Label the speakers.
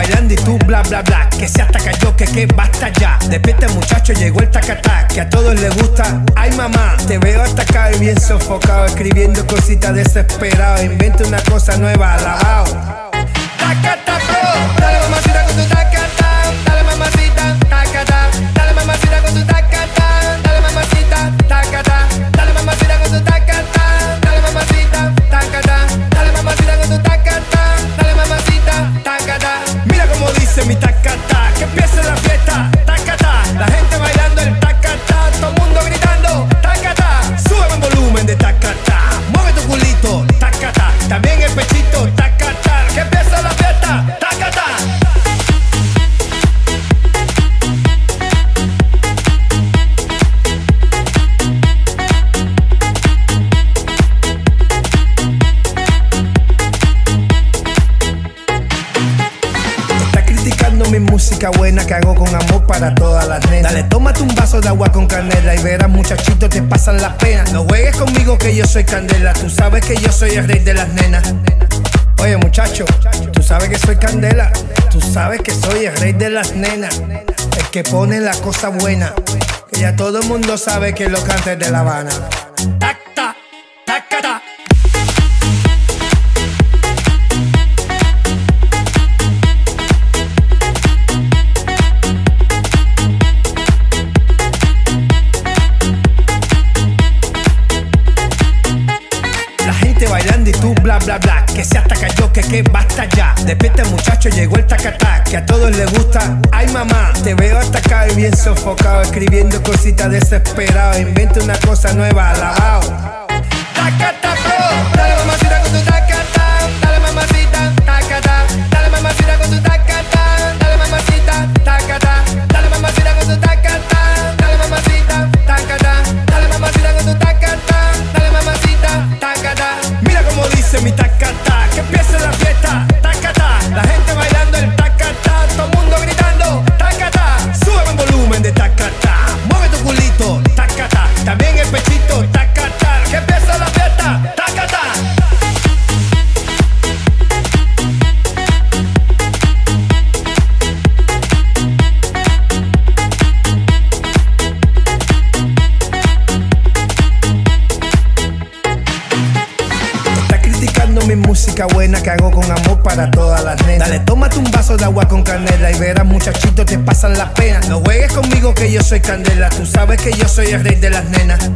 Speaker 1: bailando y tú bla bla bla. Que se hasta cayó, que que basta ya. Despierta muchacho, llegó el tacatá. Que a todos les gusta. Ay mamá, te veo acá y bien sofocado. Escribiendo cositas desesperado. Inventa una cosa nueva, alabao. Tacata pro, dale mamacita mi música buena que hago con amor para todas las nenas. Dale, tómate un vaso de agua con canela y verás muchachito te pasan las penas. No juegues conmigo que yo soy candela, tú sabes que yo soy el rey de las nenas. Oye muchacho, tú sabes que soy candela, tú sabes que soy el rey de las nenas, el que pone la cosa buena, que ya todo el mundo sabe que lo canta es de La Habana. Gente bailando y tú bla bla bla. Que se hasta cayó, que que basta ya. Despierta muchacho, llegó el tacatá. Que a todos les gusta. Ay mamá, te veo acá y bien sofocado. Escribiendo cositas desesperado. Inventa una cosa nueva, alabao. Tacata Que empiece la fiesta, tacata. Está criticando mi música buena que hago con amor para todas las nenas. Dale, tómate un vaso de agua con canela y verás muchachito te pasan las penas. No juegues conmigo que yo soy candela, tú sabes que yo soy el rey de las nenas.